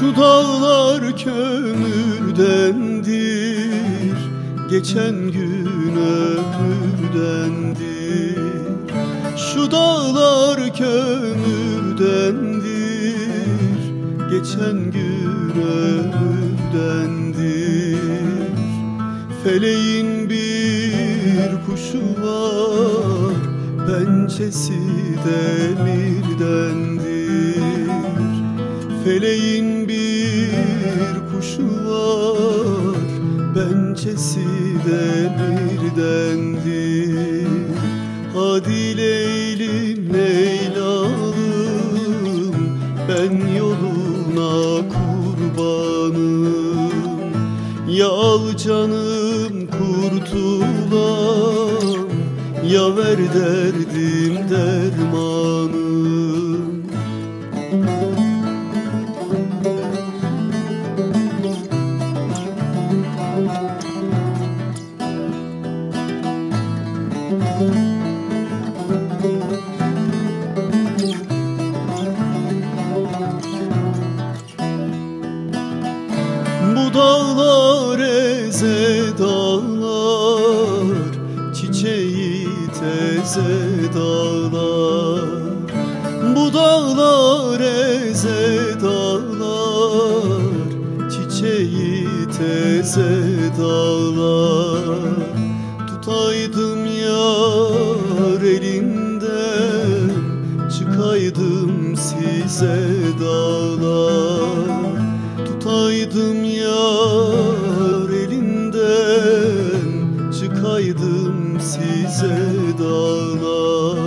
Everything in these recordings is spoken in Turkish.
Şu dağlar kömürdendir Geçen gün ömürdendir Şu dağlar kömürdendir Geçen gün ömürdendir Feleğin bir kuşu var Pençesi demirdendir Feleğin bir kuşu var Pençesi demirdendir Hadi yoluna kurbanım Ya al canım kurtulam Ya ver derdim dermanım dağlar eze dağlar Çiçeği teze dağlar. Bu dağlar eze dağlar Çiçeği teze dağlar. Tutaydım yar elinden Çıkaydım size dağlar Tutaydım yar elinden Çıkaydım size dağlar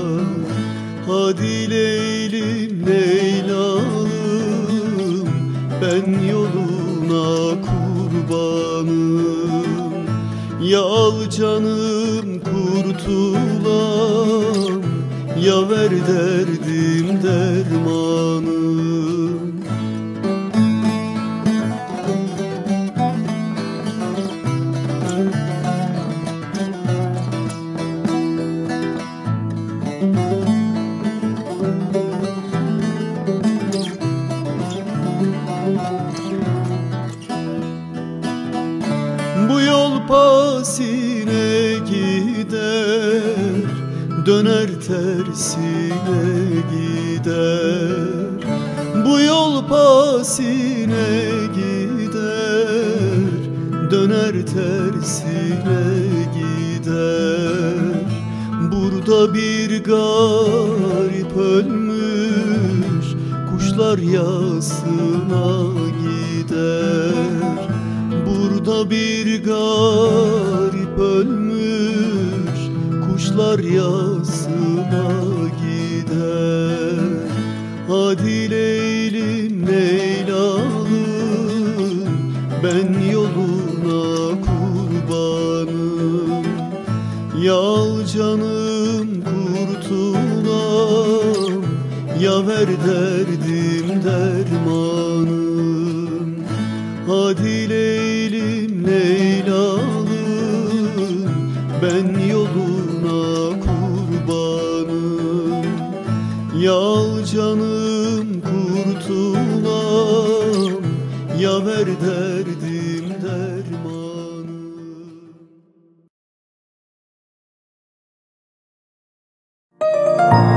Hadi Leylim Leyla'lım Ben yoluna kurbanım. Ya al canım kurtulam Ya ver derdim dermanım Döner tersine gider. Bu yol pasine gider. Döner tersine gider. Burada bir garip ölmüş. Kuşlar yasına gider. Burada bir garip ölmüş Kuşlar yasına gider. Hadi Leylim Leyla'lım Ben yoluna kurbanım. Ya al canım kurtulam Ya ver derdim dermanım. Hadi yoluna kurbanım Yal canım kurtulam Ya ver derdim dermanı. Müzik